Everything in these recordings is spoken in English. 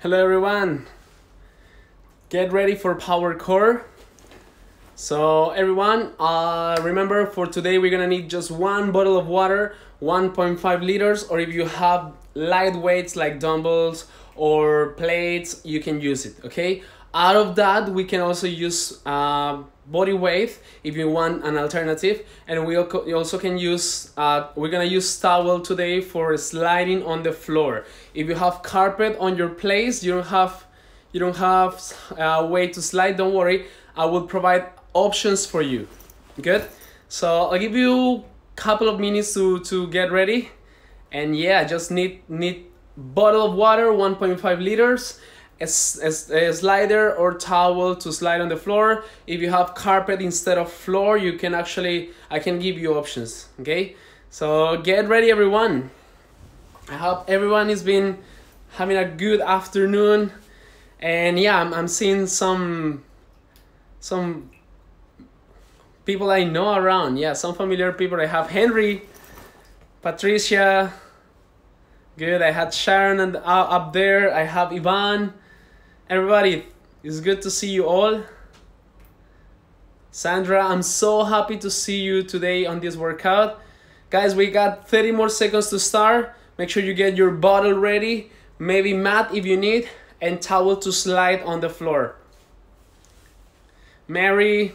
Hello everyone. Get ready for power core. So everyone, uh, remember for today we're gonna need just one bottle of water, 1.5 liters, or if you have light weights like dumbbells or plates, you can use it, okay? Out of that, we can also use uh, body weight if you want an alternative. And we also can use, uh, we're gonna use towel today for sliding on the floor. If you have carpet on your place, you don't have, you don't have a uh, way to slide, don't worry. I will provide options for you, good? So I'll give you a couple of minutes to, to get ready. And yeah, just need, need bottle of water, 1.5 liters a, a, a, slider or towel to slide on the floor. If you have carpet instead of floor, you can actually, I can give you options, okay? So get ready everyone. I hope everyone has been having a good afternoon. And yeah, I'm, I'm seeing some, some people I know around. Yeah, some familiar people. I have Henry, Patricia, good. I had Sharon and, uh, up there. I have Ivan. Everybody, it's good to see you all. Sandra, I'm so happy to see you today on this workout. Guys, we got 30 more seconds to start. Make sure you get your bottle ready, maybe mat if you need, and towel to slide on the floor. Mary,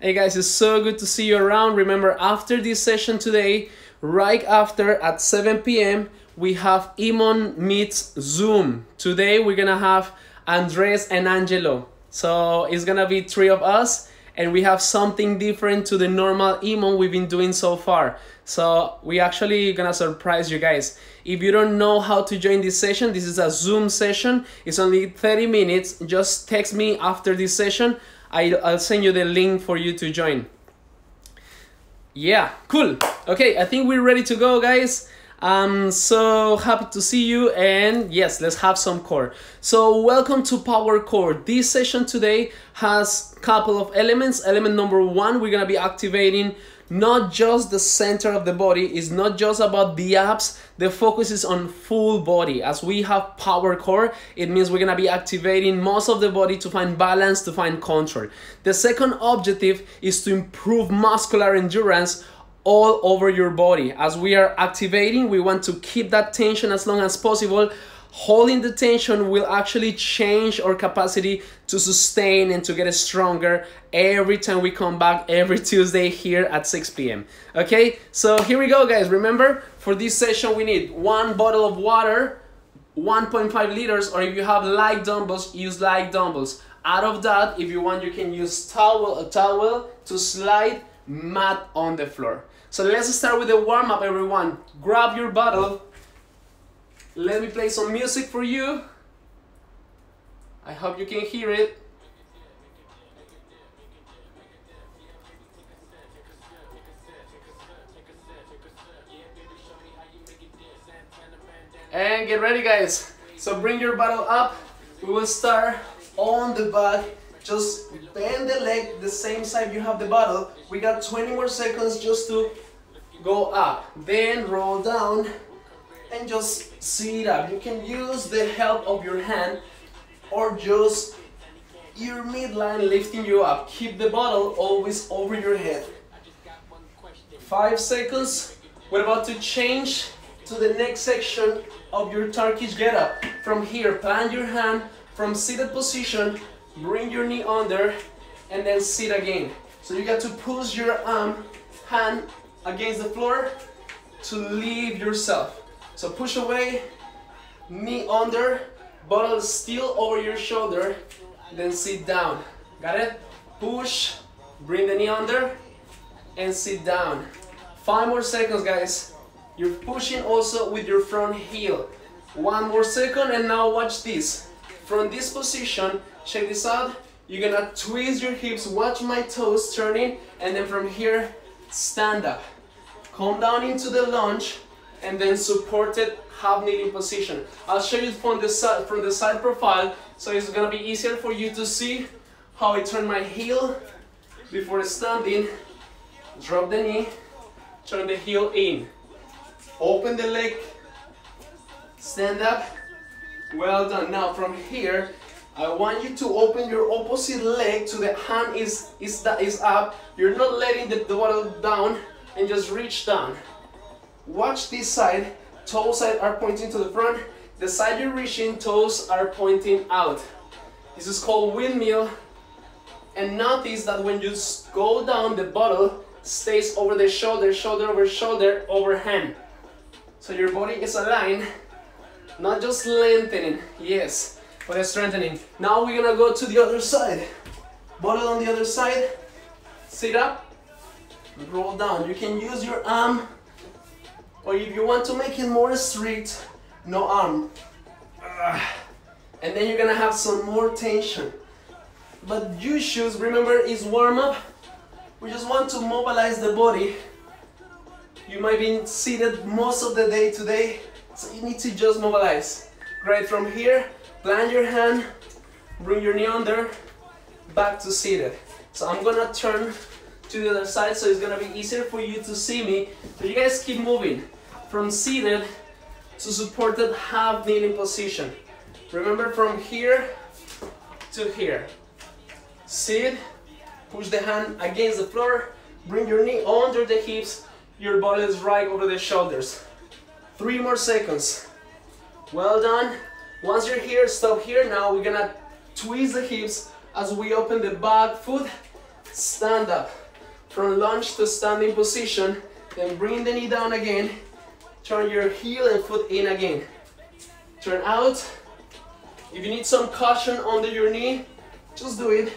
hey guys, it's so good to see you around. Remember, after this session today, right after at 7 p.m., we have Imon meets Zoom. Today we're gonna have Andres and Angelo. So it's gonna be three of us and we have something different to the normal Imon we've been doing so far. So we actually gonna surprise you guys. If you don't know how to join this session, this is a Zoom session. It's only 30 minutes. Just text me after this session. I'll send you the link for you to join. Yeah, cool. Okay, I think we're ready to go, guys. I'm so happy to see you and yes, let's have some core. So welcome to Power Core. This session today has a couple of elements. Element number one, we're gonna be activating not just the center of the body, it's not just about the abs, the focus is on full body. As we have power core, it means we're gonna be activating most of the body to find balance, to find control. The second objective is to improve muscular endurance all over your body. As we are activating, we want to keep that tension as long as possible. Holding the tension will actually change our capacity to sustain and to get stronger every time we come back every Tuesday here at 6 p.m. Okay, so here we go, guys. Remember, for this session, we need one bottle of water, 1.5 liters, or if you have light dumbbells, use light dumbbells. Out of that, if you want, you can use towel, a towel to slide mat on the floor. So let's start with the warm-up, everyone. Grab your bottle. Let me play some music for you. I hope you can hear it. And get ready, guys. So bring your bottle up. We will start on the back just bend the leg the same side you have the bottle. We got 20 more seconds just to go up. Then roll down and just sit up. You can use the help of your hand or just your midline lifting you up. Keep the bottle always over your head. Five seconds. We're about to change to the next section of your Turkish get up. From here, plant your hand from seated position bring your knee under, and then sit again. So you got to push your arm, hand against the floor to leave yourself. So push away, knee under, bottle still over your shoulder, then sit down. Got it? Push, bring the knee under, and sit down. Five more seconds, guys. You're pushing also with your front heel. One more second, and now watch this. From this position, Check this out. You're gonna twist your hips, watch my toes turning, and then from here, stand up. Come down into the lunge, and then supported half kneeling position. I'll show you from the side, from the side profile, so it's gonna be easier for you to see how I turn my heel before standing. Drop the knee, turn the heel in. Open the leg, stand up, Well done. Now from here, I want you to open your opposite leg to the hand is, is, is up. You're not letting the, the bottle down and just reach down. Watch this side. Toes are pointing to the front. The side you're reaching, toes are pointing out. This is called windmill. And notice that when you go down, the bottle stays over the shoulder, shoulder over shoulder, over hand. So your body is aligned, not just lengthening, yes, but it's strengthening. Now we're gonna go to the other side. Bottle on the other side, sit up, roll down. You can use your arm, or if you want to make it more strict, no arm. And then you're gonna have some more tension. But you shoes, remember, is warm up. We just want to mobilize the body. You might be seated most of the day today, so you need to just mobilize. Great, from here, plant your hand, bring your knee under, back to seated. So I'm gonna turn to the other side so it's gonna be easier for you to see me. So you guys keep moving from seated to supported half kneeling position. Remember from here to here. Sit, push the hand against the floor, bring your knee under the hips, your body is right over the shoulders. Three more seconds. Well done. Once you're here, stop here. Now we're gonna twist the hips as we open the back foot. Stand up. From lunge to standing position. Then bring the knee down again. Turn your heel and foot in again. Turn out. If you need some cushion under your knee, just do it.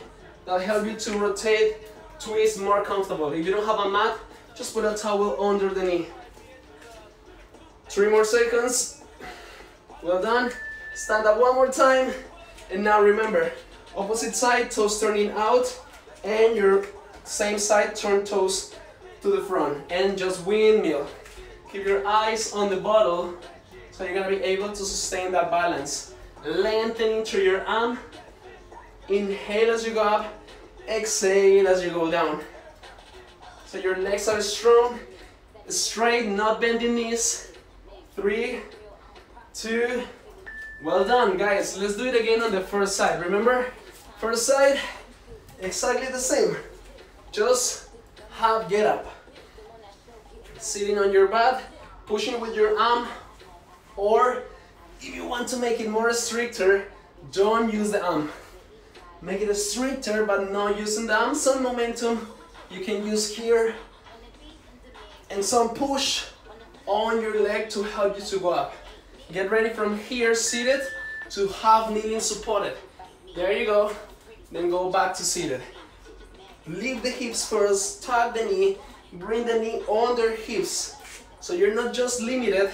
That'll help you to rotate, twist more comfortable. If you don't have a mat, just put a towel under the knee. Three more seconds. Well done. Stand up one more time. And now remember, opposite side, toes turning out, and your same side, turn toes to the front. And just windmill. Keep your eyes on the bottle, so you're gonna be able to sustain that balance. Lengthening through your arm. Inhale as you go up, exhale as you go down. So your legs are strong, straight, not bending knees. Three, two, well done guys. Let's do it again on the first side. Remember, first side, exactly the same. Just half get up. Sitting on your butt, pushing with your arm, or if you want to make it more stricter, don't use the arm. Make it stricter, but not using the arm. Some momentum you can use here and some push on your leg to help you to go up. Get ready from here seated to half kneeling supported. There you go. Then go back to seated. Leave the hips first, tuck the knee, bring the knee under hips. So you're not just limited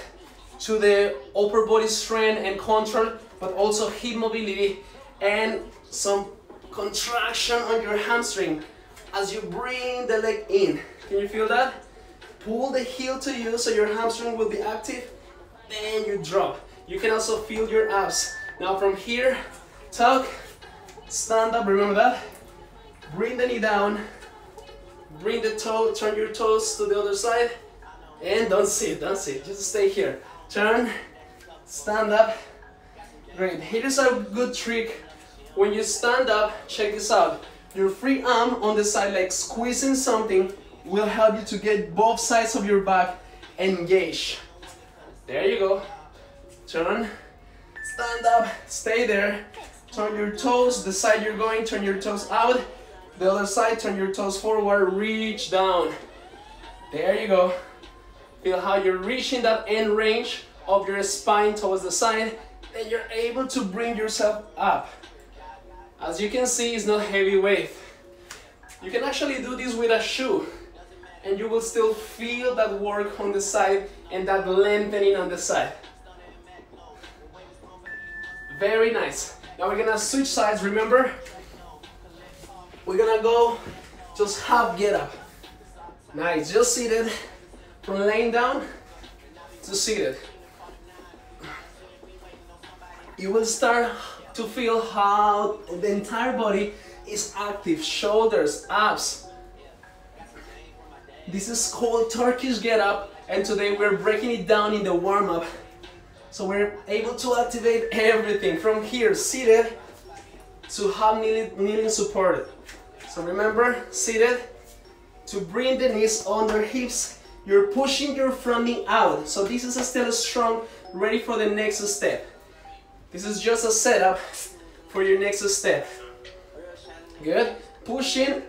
to the upper body strength and control, but also hip mobility and some contraction on your hamstring as you bring the leg in. Can you feel that? Pull the heel to you so your hamstring will be active. Then you drop. You can also feel your abs. Now from here, tuck, stand up, remember that? Bring the knee down. Bring the toe, turn your toes to the other side. And don't sit, don't sit, just stay here. Turn, stand up. Great, here's a good trick. When you stand up, check this out. Your free arm on the side, like squeezing something, will help you to get both sides of your back engaged. There you go. Turn, stand up, stay there. Turn your toes, the side you're going, turn your toes out. The other side, turn your toes forward, reach down. There you go. Feel how you're reaching that end range of your spine towards the side, and you're able to bring yourself up. As you can see, it's not heavy weight. You can actually do this with a shoe and you will still feel that work on the side and that lengthening on the side. Very nice. Now we're gonna switch sides, remember? We're gonna go just half get up. Nice, just seated. From laying down to seated. You will start to feel how the entire body is active, shoulders, abs. This is called Turkish get up and today we're breaking it down in the warm-up So we're able to activate everything from here, seated, to half kneeling, kneeling supported. So remember, seated, to bring the knees under hips, you're pushing your front knee out. So this is still strong, ready for the next step. This is just a setup for your next step. Good. Pushing,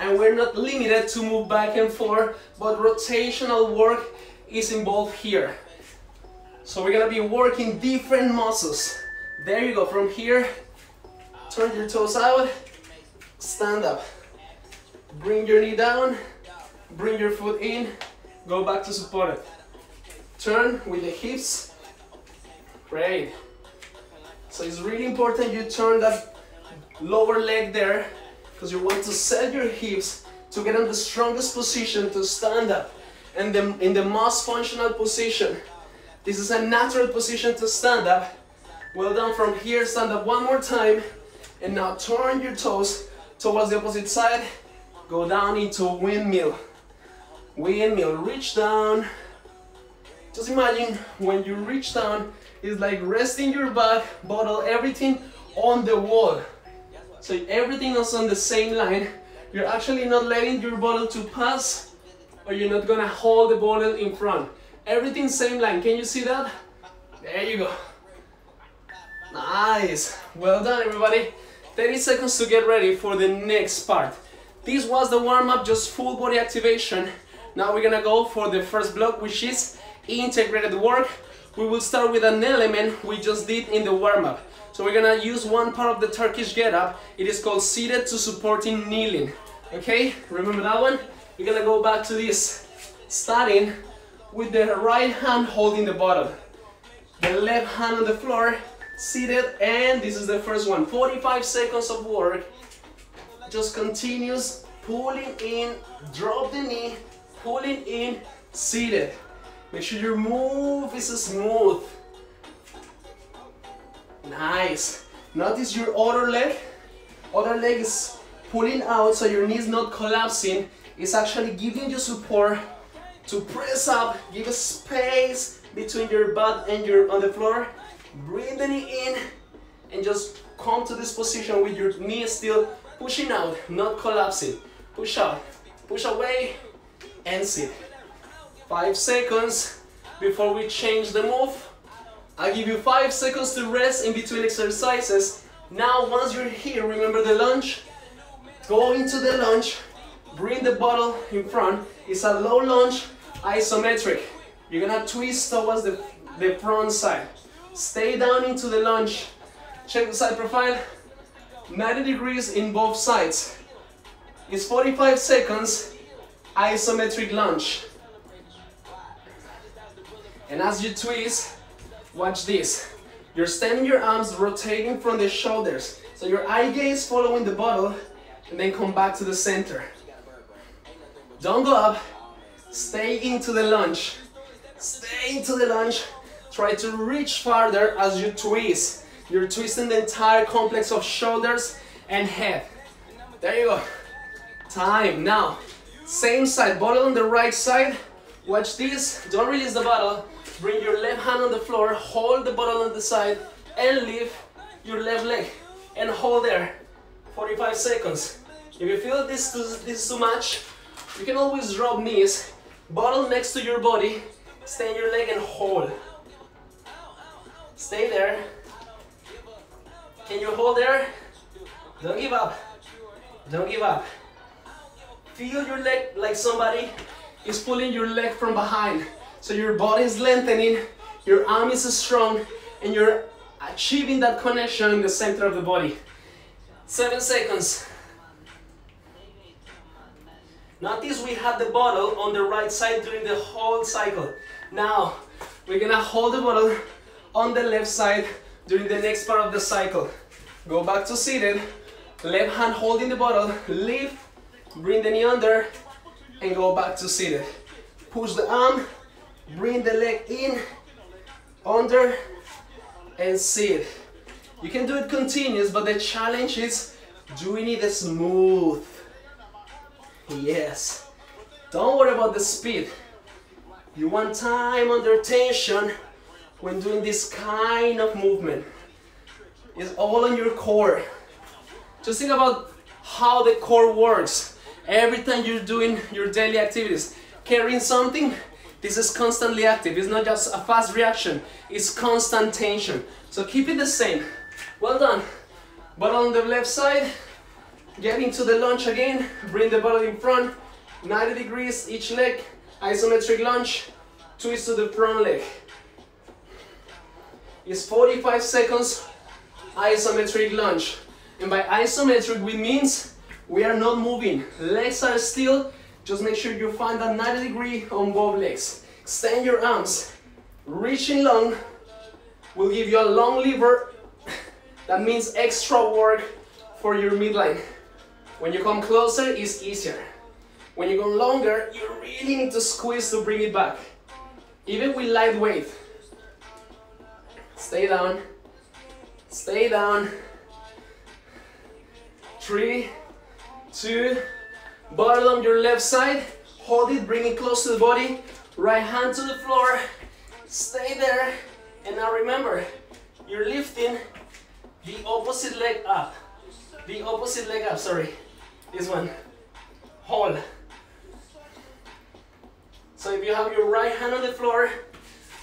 and we're not limited to move back and forth, but rotational work is involved here. So we're gonna be working different muscles. There you go, from here, turn your toes out, stand up. Bring your knee down, bring your foot in, go back to supported. Turn with the hips, great. So it's really important you turn that lower leg there because you want to set your hips to get in the strongest position to stand up and the, in the most functional position this is a natural position to stand up. Well done from here, stand up one more time. And now turn your toes towards the opposite side. Go down into windmill. Windmill, reach down. Just imagine when you reach down, it's like resting your back, bottle everything on the wall. So everything is on the same line. You're actually not letting your bottle to pass or you're not gonna hold the bottle in front. Everything same line. Can you see that? There you go. Nice. Well done, everybody. 30 seconds to get ready for the next part. This was the warm-up, just full body activation. Now we're gonna go for the first block, which is integrated work. We will start with an element we just did in the warm-up. So we're gonna use one part of the Turkish get-up. It is called seated to supporting kneeling. Okay, remember that one? We're gonna go back to this. Starting with the right hand holding the bottle. The left hand on the floor, seated, and this is the first one. 45 seconds of work. Just continues pulling in, drop the knee, pulling in, seated. Make sure your move is smooth. Nice. Notice your other leg. Other leg is pulling out so your knee is not collapsing. It's actually giving you support to press up, give a space between your butt and your on the floor. Knee in and just come to this position with your knee still pushing out, not collapsing. Push out, push away, and sit. Five seconds before we change the move. I give you five seconds to rest in between exercises. Now, once you're here, remember the lunge. Go into the lunge, bring the bottle in front. It's a low lunge, isometric. You're gonna twist towards the, the front side. Stay down into the lunge. Check the side profile. 90 degrees in both sides. It's 45 seconds, isometric lunge. And as you twist, watch this. You're standing your arms rotating from the shoulders. So your eye gaze following the bottle and then come back to the center. Don't go up, Stay into the lunge. Stay into the lunge. Try to reach farther as you twist. You're twisting the entire complex of shoulders and head. There you go. Time. Now, same side. Bottle on the right side. Watch this. Don't release the bottle. Bring your left hand on the floor. Hold the bottle on the side and lift your left leg. And hold there. 45 seconds. If you feel this, this is too much, you can always drop knees Bottle next to your body. Stand your leg and hold. Stay there. Can you hold there? Don't give up. Don't give up. Feel your leg like somebody is pulling your leg from behind. So your body is lengthening, your arm is strong, and you're achieving that connection in the center of the body. Seven seconds. Notice we have the bottle on the right side during the whole cycle. Now, we're gonna hold the bottle on the left side during the next part of the cycle. Go back to seated, left hand holding the bottle, lift, bring the knee under, and go back to seated. Push the arm, bring the leg in, under, and sit. You can do it continuous, but the challenge is doing it smooth. Yes. Don't worry about the speed. You want time under tension when doing this kind of movement. It's all on your core. Just think about how the core works. Every time you're doing your daily activities, carrying something, this is constantly active. It's not just a fast reaction, it's constant tension. So keep it the same. Well done. Bottle on the left side. Get into the lunge again. Bring the bottle in front. 90 degrees each leg. Isometric lunge. Twist to the front leg. It's 45 seconds isometric lunge. And by isometric, we means we are not moving. Legs are still. Just make sure you find that 90 degree on both legs. Extend your arms. Reaching long will give you a long lever. That means extra work for your midline. When you come closer, it's easier. When you go longer, you really need to squeeze to bring it back. Even with light weight. Stay down. Stay down. Three, two, bottom on your left side. Hold it, bring it close to the body. Right hand to the floor. Stay there. And now remember, you're lifting the opposite leg up. The opposite leg up, sorry. This one. Hold. So if you have your right hand on the floor,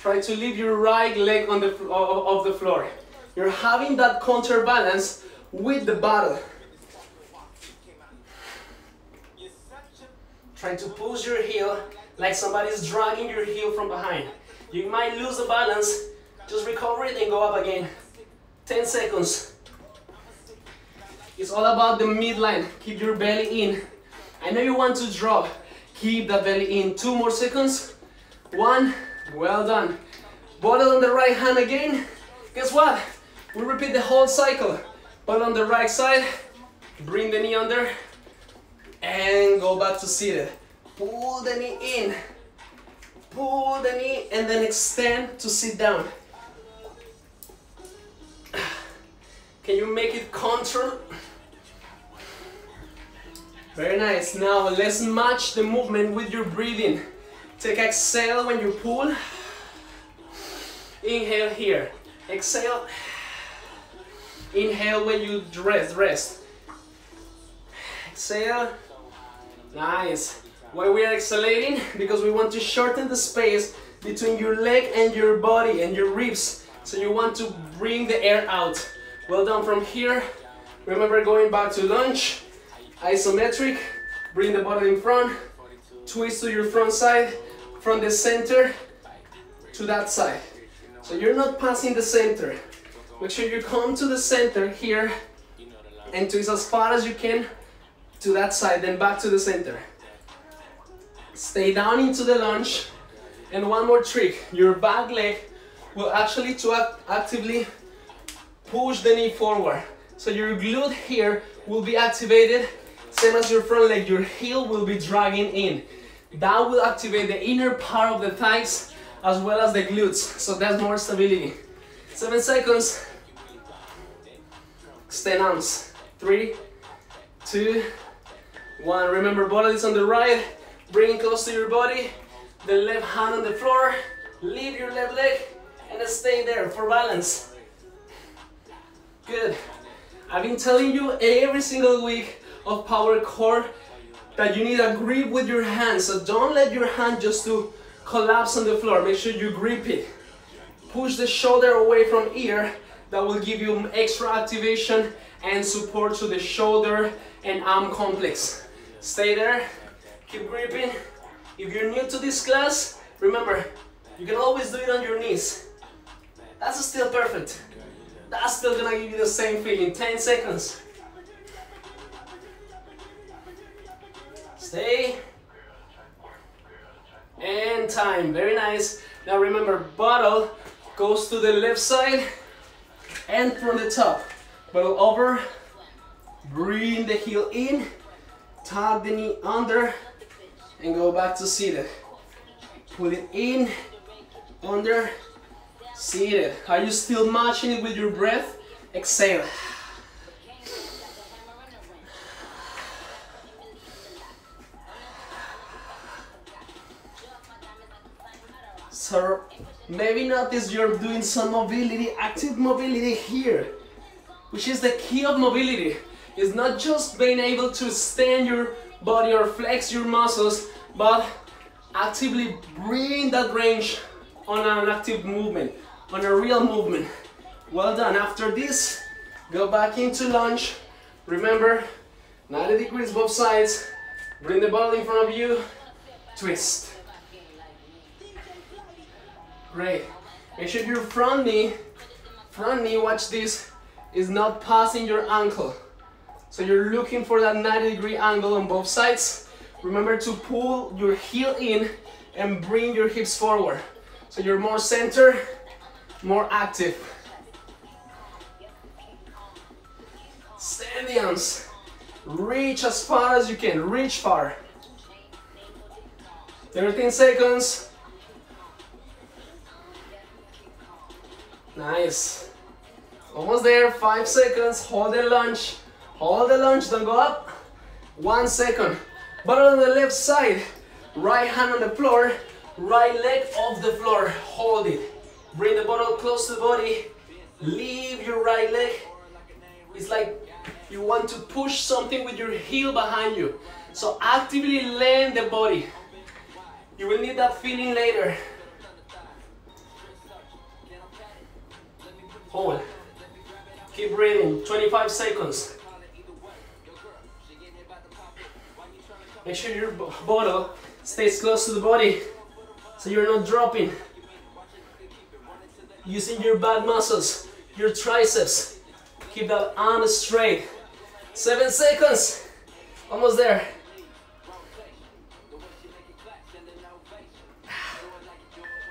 try to leave your right leg on the of the floor. You're having that counterbalance with the bottle. Trying to push your heel like somebody's dragging your heel from behind. You might lose the balance. Just recover it and go up again. 10 seconds. It's all about the midline. Keep your belly in. I know you want to drop. Keep the belly in. Two more seconds. One. Well done. Bottle on the right hand again. Guess what? We repeat the whole cycle. But on the right side. Bring the knee under. And go back to seated. Pull the knee in. Pull the knee and then extend to sit down. Can you make it control? Very nice. Now let's match the movement with your breathing. Take exhale when you pull. Inhale here. Exhale. Inhale when you rest. Rest. Exhale. Nice. Why we are exhalating? Because we want to shorten the space between your leg and your body and your ribs. So you want to bring the air out. Well done from here. Remember going back to lunge. Isometric. Bring the body in front. Twist to your front side. From the center to that side. So you're not passing the center. Make sure you come to the center here and twist as far as you can to that side, then back to the center. Stay down into the lunge. And one more trick, your back leg will actually to act actively push the knee forward. So your glute here will be activated, same as your front leg, your heel will be dragging in. That will activate the inner part of the thighs as well as the glutes, so that's more stability. Seven seconds. Extend arms. Three, two, one. Remember, body is on the right. Bring it close to your body. The left hand on the floor. Leave your left leg and stay there for balance. Good. I've been telling you every single week of Power Core that you need a grip with your hand. So don't let your hand just to collapse on the floor. Make sure you grip it. Push the shoulder away from ear. That will give you extra activation and support to the shoulder and arm complex. Stay there. Keep gripping. If you're new to this class, remember, you can always do it on your knees. That's still perfect. That's still gonna give you the same feeling. 10 seconds. Stay. And time. Very nice. Now remember, bottle goes to the left side and from the top. Bottle over. Bring the heel in. Tuck the knee under and go back to seated. Pull it in, under, seated. Are you still matching it with your breath? Exhale. So maybe notice you're doing some mobility, active mobility here, which is the key of mobility. It's not just being able to stand your body or flex your muscles, but actively bring that range on an active movement, on a real movement. Well done. After this, go back into lunge. Remember, 90 degrees both sides. Bring the ball in front of you. Twist. Great. Make sure your front knee, front knee, watch this, is not passing your ankle. So you're looking for that 90 degree angle on both sides. Remember to pull your heel in and bring your hips forward. So you're more center, more active. Stand the arms. Reach as far as you can, reach far. 13 seconds. Nice. Almost there, five seconds, hold the lunge. Hold the lunge, don't go up. One second. Bottle on the left side, right hand on the floor, right leg off the floor. Hold it. Bring the bottle close to the body. Leave your right leg. It's like you want to push something with your heel behind you. So actively land the body. You will need that feeling later. Hold. Keep breathing. 25 seconds. Make sure your bottle stays close to the body so you're not dropping. Using your back muscles, your triceps. Keep that arm straight. Seven seconds. Almost there.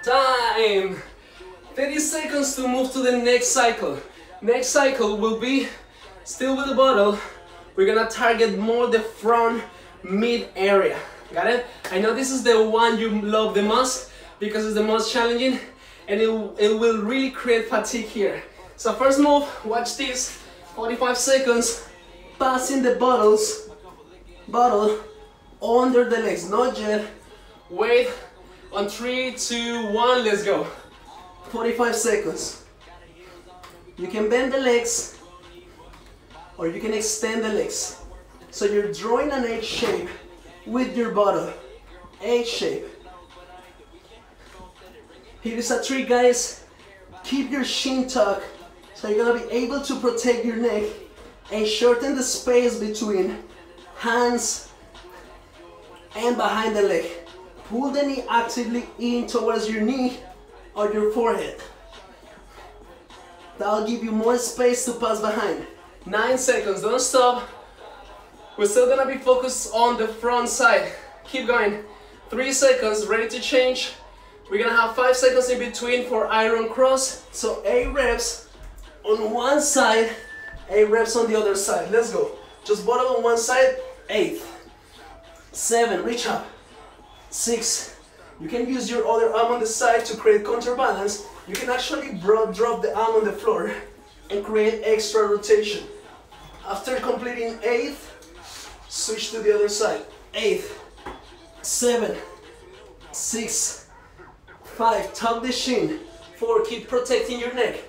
Time. 30 seconds to move to the next cycle. Next cycle will be still with the bottle. We're gonna target more the front mid area. Got it? I know this is the one you love the most because it's the most challenging and it, it will really create fatigue here. So first move, watch this, 45 seconds, passing the bottles, bottle under the legs, not yet. Wait on three, two, one, let's go. 45 seconds. You can bend the legs or you can extend the legs. So you're drawing an H shape with your bottle. H shape. Here is a trick guys. Keep your shin tucked so you're gonna be able to protect your neck and shorten the space between hands and behind the leg. Pull the knee actively in towards your knee or your forehead. That'll give you more space to pass behind. Nine seconds, don't stop. We're still gonna be focused on the front side. Keep going. Three seconds, ready to change. We're gonna have five seconds in between for iron cross. So eight reps on one side, eight reps on the other side. Let's go. Just bottom on one side, eight, seven, reach up, six. You can use your other arm on the side to create counterbalance. You can actually drop the arm on the floor and create extra rotation. After completing eight, switch to the other side. Eight, seven, six, five, tuck the shin. Four, keep protecting your neck.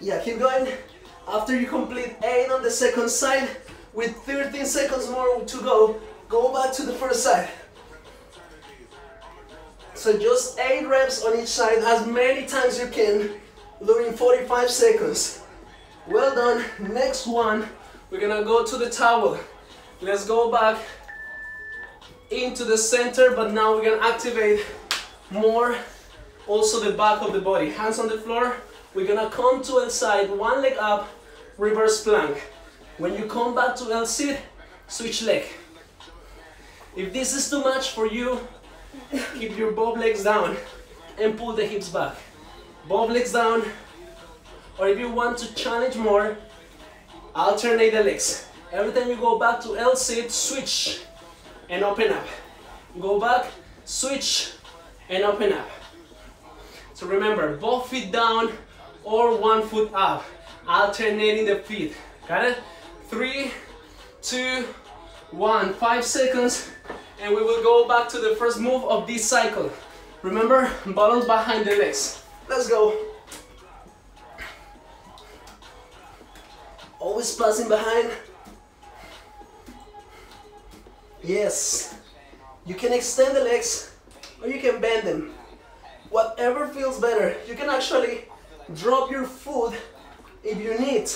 Yeah, keep going. After you complete eight on the second side, with 13 seconds more to go, go back to the first side. So just eight reps on each side, as many times you can, during 45 seconds. Well done. Next one, we're gonna go to the towel. Let's go back into the center, but now we're gonna activate more also the back of the body. Hands on the floor. We're gonna come to L sit, one leg up, reverse plank. When you come back to L sit, switch leg. If this is too much for you, keep your both legs down and pull the hips back. Both legs down, or if you want to challenge more, alternate the legs. Every time you go back to L sit, switch and open up. Go back, switch and open up. So remember, both feet down or one foot up, alternating the feet. Got it? Three, two, one. Five seconds, and we will go back to the first move of this cycle. Remember, bottles behind the legs. Let's go. Always passing behind. Yes. You can extend the legs or you can bend them. Whatever feels better. You can actually drop your foot if you need.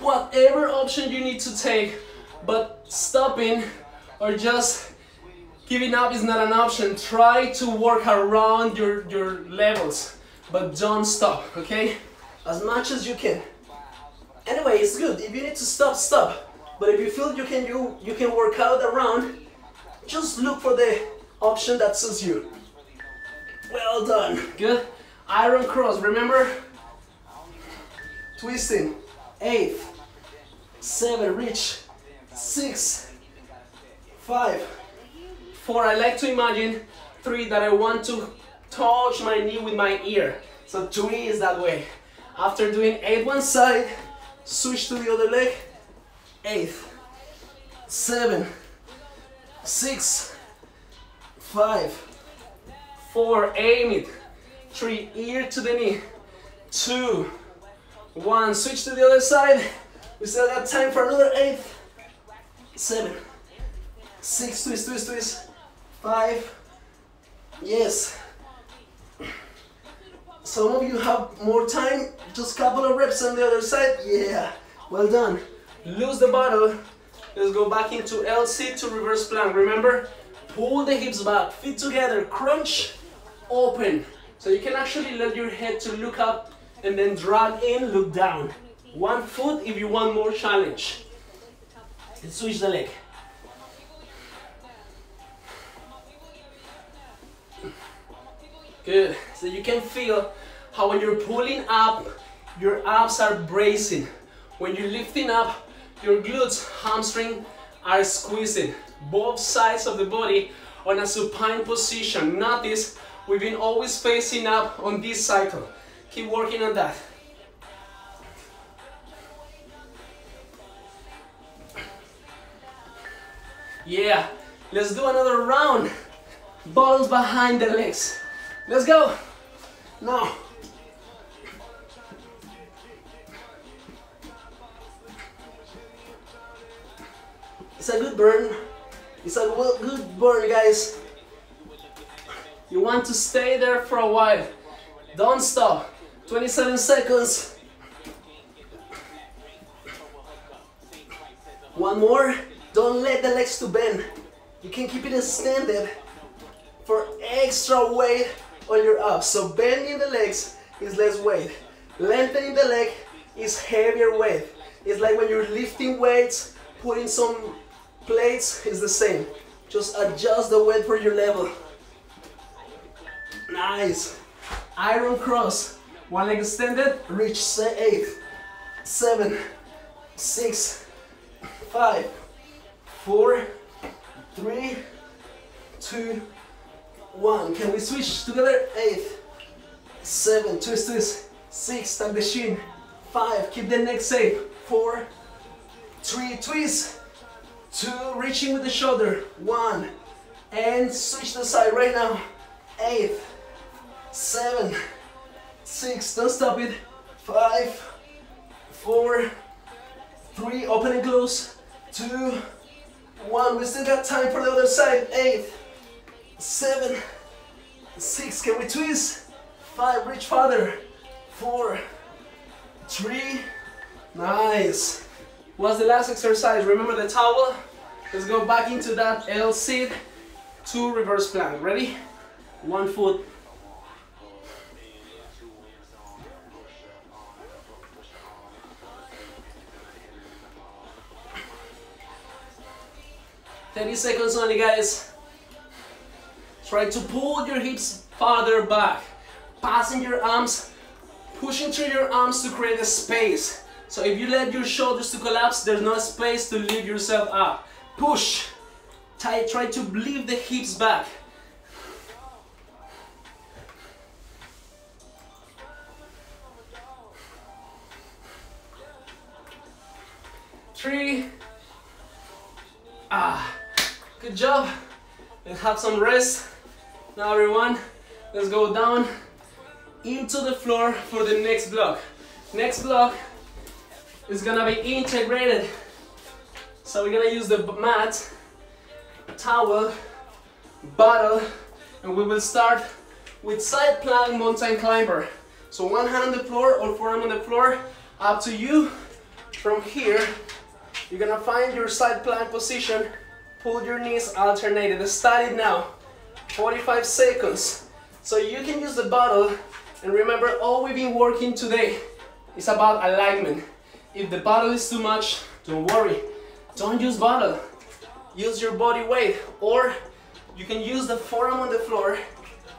Whatever option you need to take, but stopping or just giving up is not an option. Try to work around your, your levels, but don't stop, okay? As much as you can. Anyway, it's good. If you need to stop, stop. But if you feel you can you, you can work out around, just look for the option that suits you. Well done. Good. Iron cross, remember? Twisting. Eight, seven, reach, six, five, four. I like to imagine three that I want to touch my knee with my ear. So three is that way. After doing eight one side, switch to the other leg. Eight, seven, six, five, four, aim it. Three, ear to the knee. Two, one, switch to the other side. We still got time for another eight, seven, six, twist, twist, twist, five, yes. Some of you have more time, just couple of reps on the other side, yeah, well done. Lose the bottle, let's go back into L sit to reverse plank, remember? Pull the hips back, feet together, crunch, open. So you can actually let your head to look up and then drag in, look down. One foot if you want more challenge. And switch the leg. Good. So you can feel how when you're pulling up, your abs are bracing. When you're lifting up, your glutes, hamstring are squeezing. Both sides of the body on a supine position. Notice we've been always facing up on this cycle. Keep working on that. Yeah, let's do another round. Balls behind the legs. Let's go. Now. A good burn. It's a good burn, guys. You want to stay there for a while. Don't stop. 27 seconds. One more. Don't let the legs to bend. You can keep it extended for extra weight on your abs. So bending the legs is less weight. Lengthening the leg is heavier weight. It's like when you're lifting weights, putting some plates is the same. Just adjust the weight for your level. Nice. Iron cross. One leg extended, reach eight, seven, six, five, four, three, two, one. Can we switch together? Eight, seven, twist, twist, six, tuck the shin, five, keep the neck safe, four, three, twist, two, reaching with the shoulder, one, and switch the side right now, eight, seven, six, don't stop it, five, four, three, open and close, two, one, we still got time for the other side, eight, seven, six, can we twist? Five, reach farther, four, three, nice. What's the last exercise? Remember the towel? Let's go back into that L sit, two reverse plank, ready? One foot 30 seconds only guys. Try to pull your hips farther back. Passing your arms, pushing through your arms to create a space. So if you let your shoulders to collapse, there's no space to lift yourself up. Push. Try, try to lift the hips back. Three. Ah. Good job. And have some rest. Now everyone, let's go down into the floor for the next block. Next block is gonna be integrated. So we're gonna use the mat, towel, bottle, and we will start with side plank mountain climber. So one hand on the floor or forearm on the floor, up to you. From here, you're gonna find your side plank position, pull your knees alternated. Start it now, 45 seconds. So you can use the bottle, and remember all we've been working today is about alignment. If the bottle is too much, don't worry. Don't use bottle. Use your body weight, or you can use the forearm on the floor,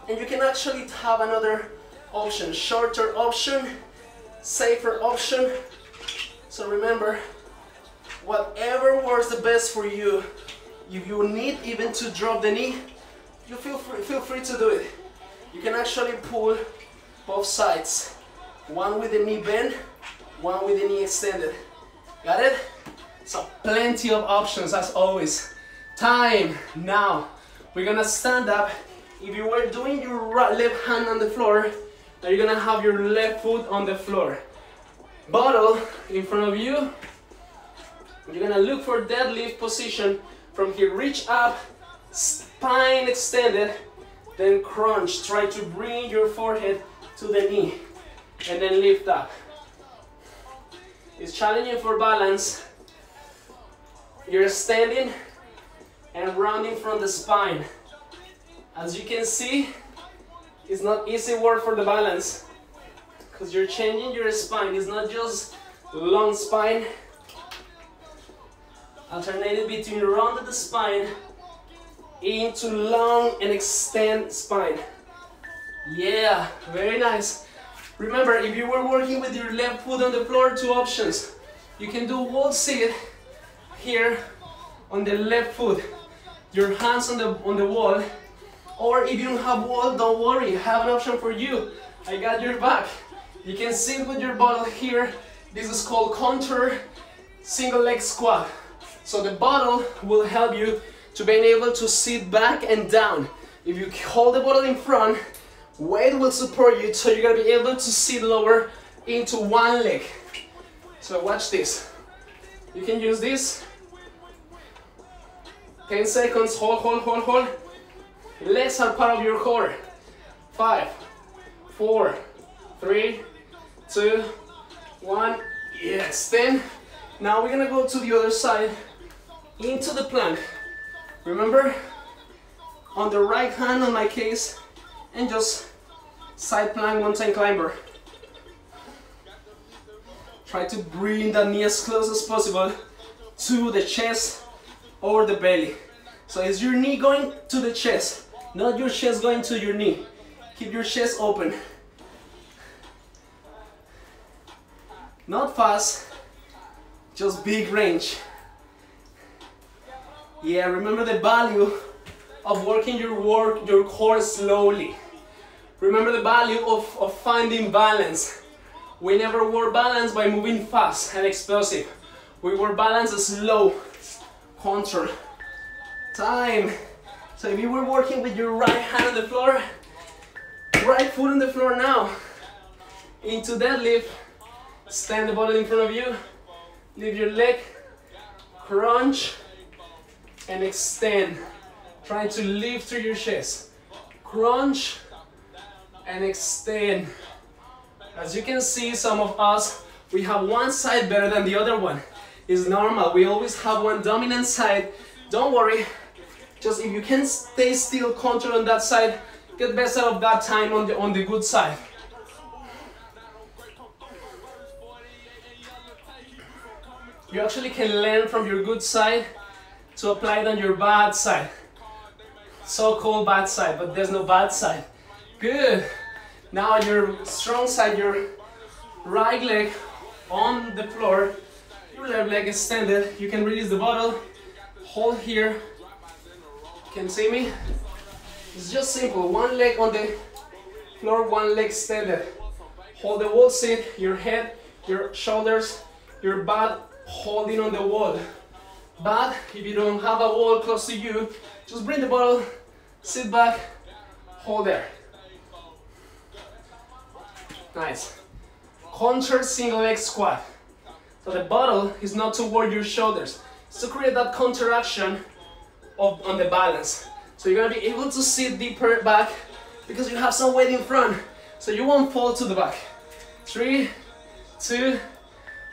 and you can actually have another option, shorter option, safer option. So remember, whatever works the best for you. If you need even to drop the knee, you feel free, feel free to do it. You can actually pull both sides. One with the knee bent, one with the knee extended. Got it? So plenty of options as always. Time now. We're gonna stand up. If you were doing your right, left hand on the floor, now you're gonna have your left foot on the floor. Bottle in front of you. You're gonna look for deadlift position. From here, reach up, spine extended, then crunch. Try to bring your forehead to the knee, and then lift up. It's challenging for balance. You're standing and rounding from the spine. As you can see, it's not easy work for the balance because you're changing your spine. It's not just long spine. Alternating between rounded the spine into long and extend spine. Yeah, very nice. Remember, if you were working with your left foot on the floor, two options. You can do wall sit here on the left foot, your hands on the, on the wall, or if you don't have wall, don't worry, I have an option for you. I got your back. You can sit with your bottle here. This is called contour single leg squat. So the bottle will help you to being able to sit back and down. If you hold the bottle in front, weight will support you so you're gonna be able to sit lower into one leg. So watch this. You can use this. 10 seconds, hold, hold, hold, hold. Legs are part of your core. Five, four, three, two, one. Yes, then now we're gonna go to the other side into the plank. Remember, on the right hand on my case, and just side plank mountain climber. Try to bring the knee as close as possible to the chest or the belly. So is your knee going to the chest, not your chest going to your knee. Keep your chest open. Not fast, just big range. Yeah, remember the value of working your work, your core slowly. Remember the value of, of finding balance. We never work balance by moving fast and explosive. We work balance slow, control. Time. So if you were working with your right hand on the floor, right foot on the floor now, into deadlift, stand the body in front of you, lift your leg, crunch, and extend. Trying to lift through your chest. Crunch and extend. As you can see, some of us, we have one side better than the other one. It's normal, we always have one dominant side. Don't worry, just if you can stay still, control on that side, get out of that time on the, on the good side. You actually can learn from your good side to apply it on your bad side. So-called bad side, but there's no bad side. Good. Now your strong side, your right leg on the floor, your left leg extended. You can release the bottle, hold here. Can see me? It's just simple. One leg on the floor, one leg extended. Hold the wall sit, your head, your shoulders, your butt holding on the wall. But if you don't have a wall close to you, just bring the bottle, sit back, Hold there. Nice. Contra single leg squat. So the bottle is not toward your shoulders. It's to create that counteraction of, on the balance. So you're gonna be able to sit deeper back because you have some weight in front. So you won't fall to the back. Three, two,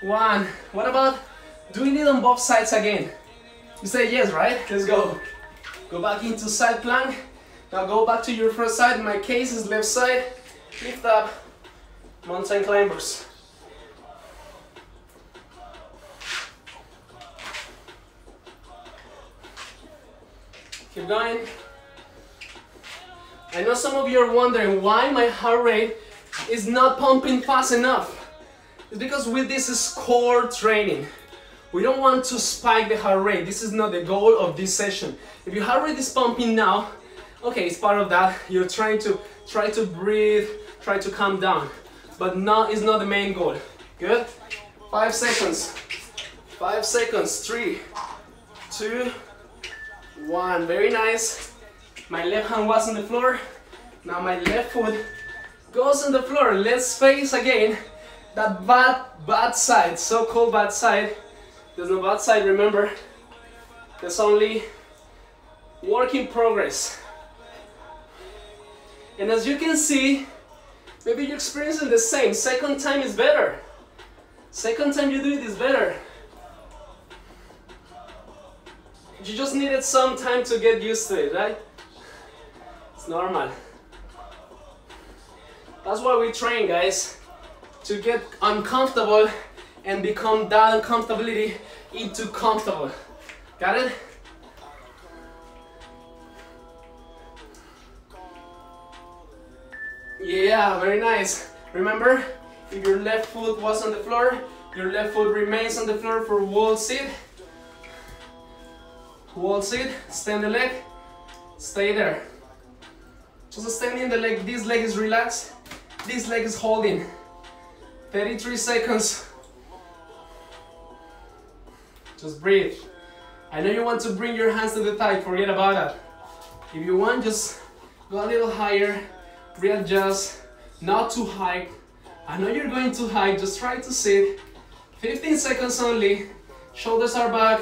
one. What about doing it on both sides again? You say yes, right? Let's go. Go back into side plank. Now go back to your first side. In my case is left side. Lift up. Mountain climbers. Keep going. I know some of you are wondering why my heart rate is not pumping fast enough. It's because with this is core training. We don't want to spike the heart rate. This is not the goal of this session. If your heart rate is pumping now, okay, it's part of that. You're trying to try to breathe, try to calm down, but not is not the main goal. Good. Five seconds. Five seconds. Three, two, one. Very nice. My left hand was on the floor. Now my left foot goes on the floor. Let's face again that bad, bad side, so-called bad side. There's no bad side, remember. There's only work in progress. And as you can see, maybe you're experiencing the same. Second time is better. Second time you do it is better. You just needed some time to get used to it, right? It's normal. That's why we train, guys. To get uncomfortable and become that uncomfortability into comfortable. Got it? Yeah, very nice. Remember, if your left foot was on the floor, your left foot remains on the floor for wall sit. Wall sit, stand the leg, stay there. Just standing the leg, this leg is relaxed, this leg is holding. 33 seconds. Just breathe. I know you want to bring your hands to the thigh, forget about that. If you want, just go a little higher, readjust, not too high. I know you're going too high, just try to sit. 15 seconds only, shoulders are back,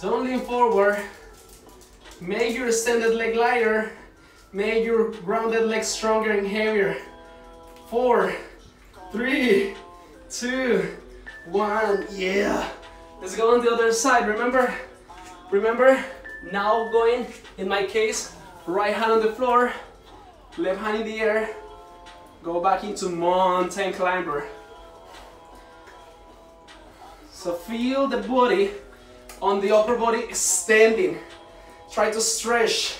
don't lean forward. Make your extended leg lighter, make your grounded leg stronger and heavier. Four, three, two, one, yeah. Let's go on the other side, remember? Remember, now going, in my case, right hand on the floor, left hand in the air, go back into mountain climber. So feel the body on the upper body extending. Try to stretch.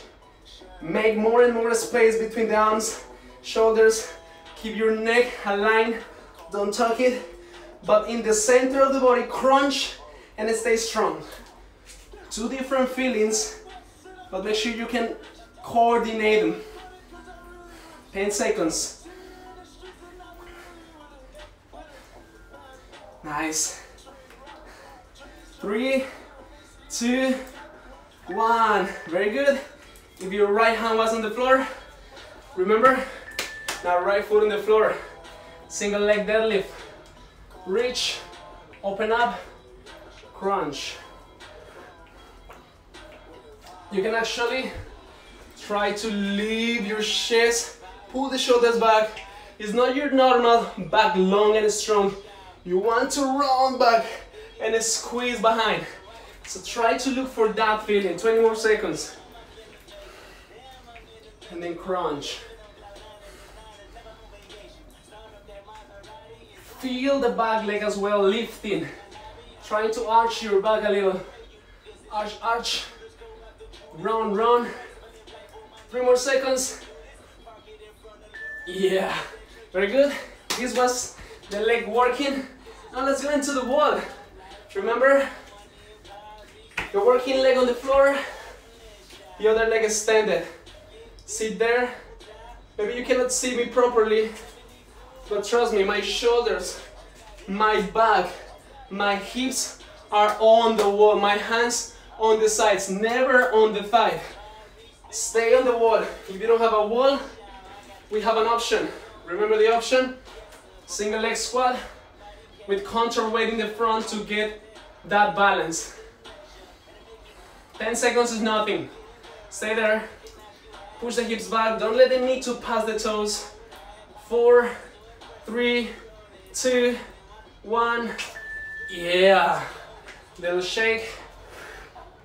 Make more and more space between the arms, shoulders. Keep your neck aligned, don't tuck it. But in the center of the body, crunch and stay strong. Two different feelings, but make sure you can coordinate them. 10 seconds. Nice. Three, two, one. Very good. If your right hand was on the floor, remember, now right foot on the floor. Single leg deadlift. Reach, open up, crunch. You can actually try to leave your chest, pull the shoulders back. It's not your normal back long and strong. You want to round back and squeeze behind. So try to look for that feeling. 20 more seconds. And then crunch. Feel the back leg as well lifting. Trying to arch your back a little. Arch, arch. Round, round. Three more seconds. Yeah, very good. This was the leg working. Now let's go into the wall. Remember, your working leg on the floor, the other leg extended. Sit there. Maybe you cannot see me properly, but trust me, my shoulders, my back, my hips are on the wall, my hands on the sides, never on the thigh. Stay on the wall. If you don't have a wall, we have an option. Remember the option? Single leg squat with counterweight in the front to get that balance. 10 seconds is nothing. Stay there. Push the hips back. Don't let the knee to pass the toes. Four, three, two, one. Yeah. Little shake.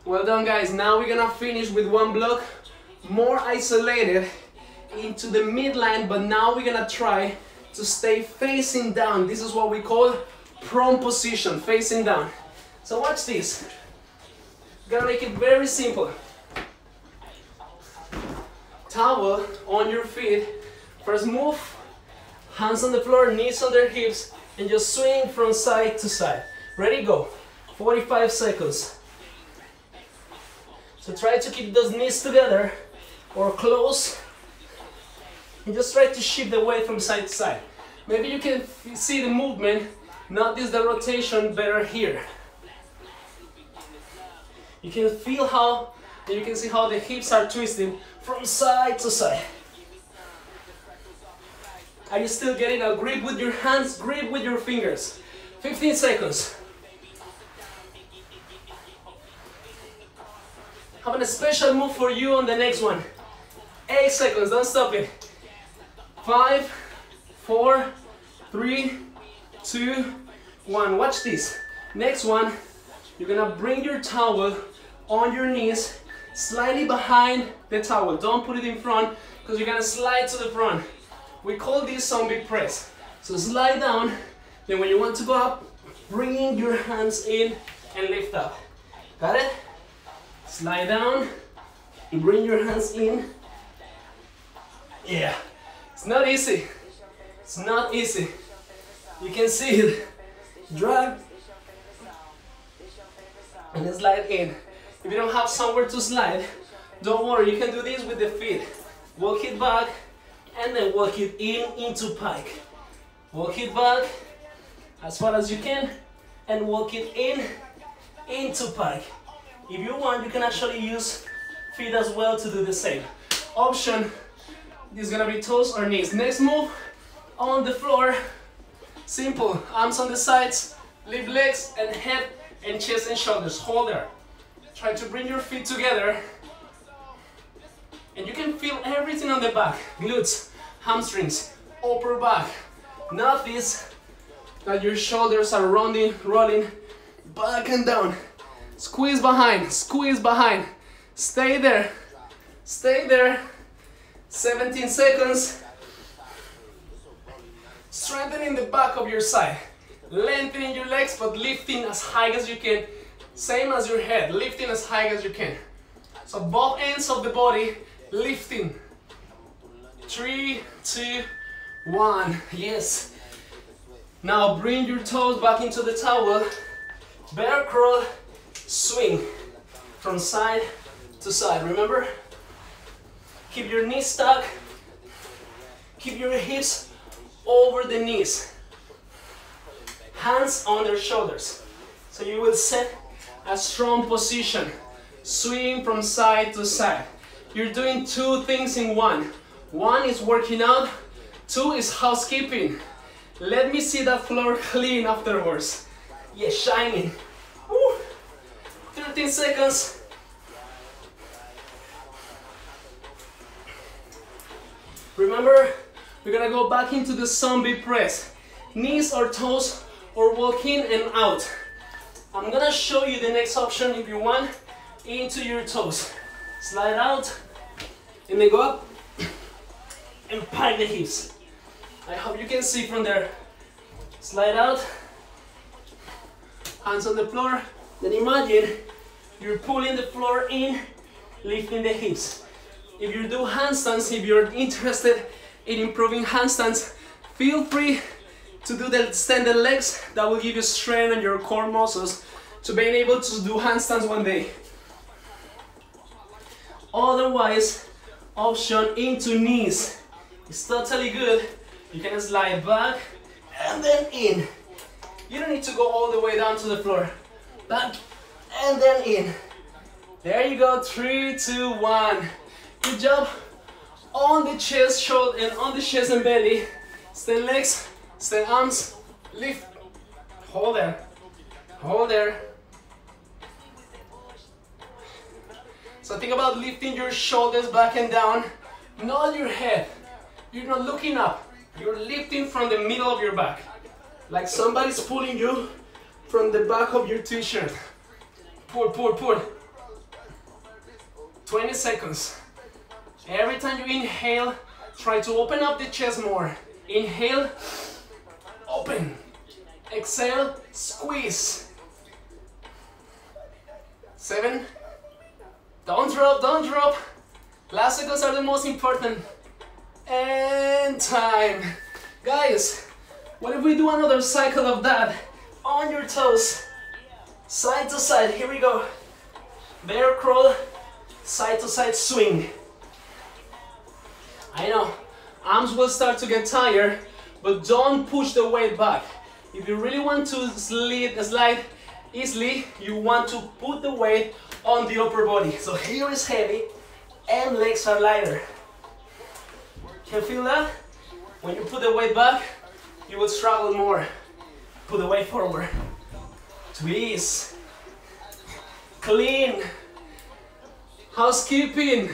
Well done, guys. Now we're gonna finish with one block more isolated into the midline, but now we're gonna try to stay facing down. This is what we call prone position, facing down. So watch this. Gonna make it very simple. Towel on your feet. First move, hands on the floor, knees on their hips, and just swing from side to side. Ready, go. 45 seconds. So try to keep those knees together or close and just try to shift the weight from side to side. Maybe you can see the movement, notice the rotation better here. You can feel how, you can see how the hips are twisting from side to side. Are you still getting a grip with your hands, grip with your fingers? 15 seconds. Having a special move for you on the next one. Eight seconds, don't stop it. Five, four, three, two, one. Watch this. Next one, you're gonna bring your towel on your knees, slightly behind the towel. Don't put it in front because you're gonna slide to the front. We call this zombie press. So slide down, then when you want to go up, bringing your hands in and lift up. Got it? Slide down, bring your hands in. Yeah, it's not easy. It's not easy. You can see it. Drag and slide in. If you don't have somewhere to slide, don't worry, you can do this with the feet. Walk it back and then walk it in into pike. Walk it back as far as you can and walk it in into pike. If you want, you can actually use feet as well to do the same. Option is gonna be toes or knees. Next move, on the floor, simple, arms on the sides, lift legs and head and chest and shoulders. Hold there. Try to bring your feet together. And you can feel everything on the back. Glutes, hamstrings, upper back. Notice that your shoulders are rolling, rolling back and down. Squeeze behind, squeeze behind. Stay there, stay there. 17 seconds. Strengthening the back of your side. Lengthening your legs, but lifting as high as you can same as your head, lifting as high as you can. So both ends of the body lifting. Three, two, one. Yes. Now bring your toes back into the towel. Bear crawl, swing from side to side. Remember? Keep your knees stuck. Keep your hips over the knees. Hands on their shoulders. So you will set a strong position. Swing from side to side. You're doing two things in one. One is working out, two is housekeeping. Let me see that floor clean afterwards. Yeah, shining. Woo. 13 seconds. Remember, we're gonna go back into the zombie press. Knees or toes or walk in and out. I'm gonna show you the next option if you want into your toes. Slide out and then go up and pike the hips. I hope you can see from there. Slide out, hands on the floor. Then imagine you're pulling the floor in, lifting the hips. If you do handstands, if you're interested in improving handstands, feel free to do the extended legs. That will give you strength on your core muscles to being able to do handstands one day. Otherwise, option into knees. It's totally good. You can slide back and then in. You don't need to go all the way down to the floor. Back and then in. There you go, three, two, one. Good job. On the chest, shoulder, and on the chest and belly. Stand legs, stand arms, lift. Hold there. Hold there. So think about lifting your shoulders back and down, not your head. You're not looking up. You're lifting from the middle of your back. Like somebody's pulling you from the back of your t-shirt. Pull, pull, pull. 20 seconds. Every time you inhale, try to open up the chest more. Inhale, open. Exhale, squeeze. Seven. Don't drop, don't drop. Seconds are the most important. And time. Guys, what if we do another cycle of that? On your toes. Side to side, here we go. Bear crawl, side to side swing. I know, arms will start to get tired, but don't push the weight back. If you really want to slide, slide easily, you want to put the weight on the upper body. So here is heavy and legs are lighter. Can you feel that? When you put the weight back, you will struggle more. Put the weight forward. Twist. Clean. Housekeeping.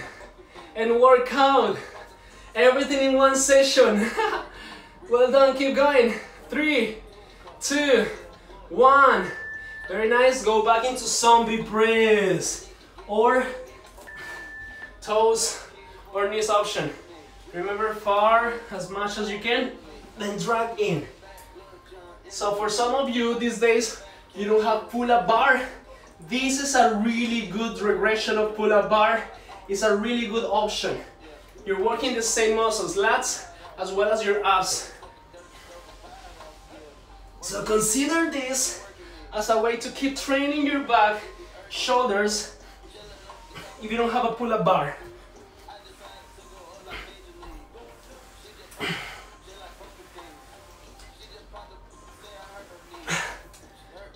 And workout. Everything in one session. well done, keep going. Three, two, one. Very nice, go back into zombie press. Or toes or knees option. Remember far as much as you can, then drag in. So for some of you these days, you don't have pull-up bar. This is a really good regression of pull-up bar. It's a really good option. You're working the same muscles, lats, as well as your abs. So consider this as a way to keep training your back, shoulders, if you don't have a pull-up bar.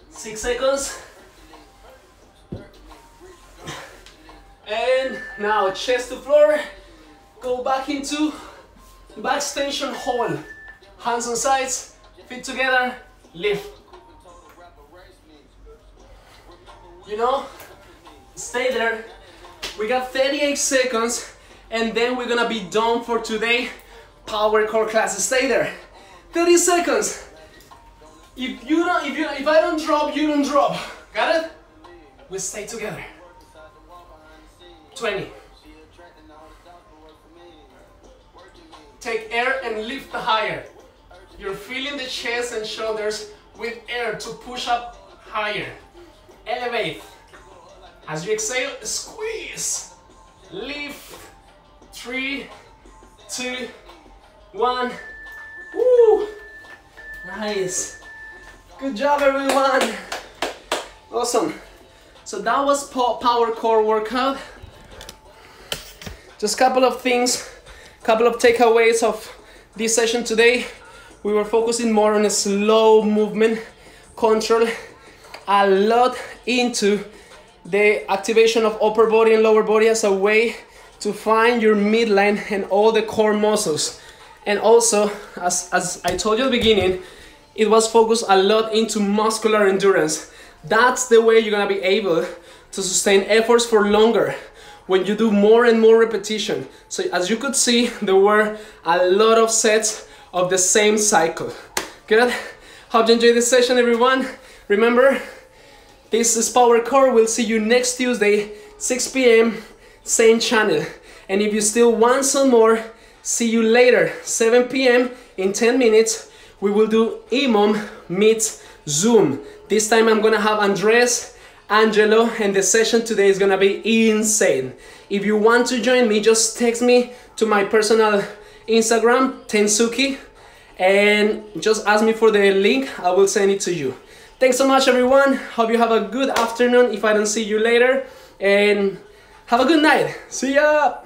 Six seconds. And now chest to floor. Go back into back extension hold. Hands on sides, feet together, lift. You know, stay there. We got 38 seconds and then we're gonna be done for today. Power core class, stay there. 30 seconds. If you don't, if you, if I don't drop, you don't drop. Got it? We stay together. 20. Take air and lift higher. You're feeling the chest and shoulders with air to push up higher. Elevate. As you exhale, squeeze. Lift. Three, two, one. Woo! Nice. Good job, everyone. Awesome. So that was power core workout. Just a couple of things, couple of takeaways of this session today. We were focusing more on a slow movement control, a lot into the activation of upper body and lower body as a way to find your midline and all the core muscles. And also, as, as I told you at the beginning, it was focused a lot into muscular endurance. That's the way you're gonna be able to sustain efforts for longer when you do more and more repetition. So as you could see, there were a lot of sets of the same cycle. Good? Hope you enjoyed this session, everyone. Remember, this is Power Core. We'll see you next Tuesday, 6 p.m., same channel. And if you still want some more, see you later, 7 p.m. in 10 minutes. We will do EMOM meets Zoom. This time I'm gonna have Andres Angelo, and the session today is gonna be insane. If you want to join me, just text me to my personal Instagram, Tensuki, and just ask me for the link. I will send it to you. Thanks so much, everyone. Hope you have a good afternoon if I don't see you later, and have a good night. See ya!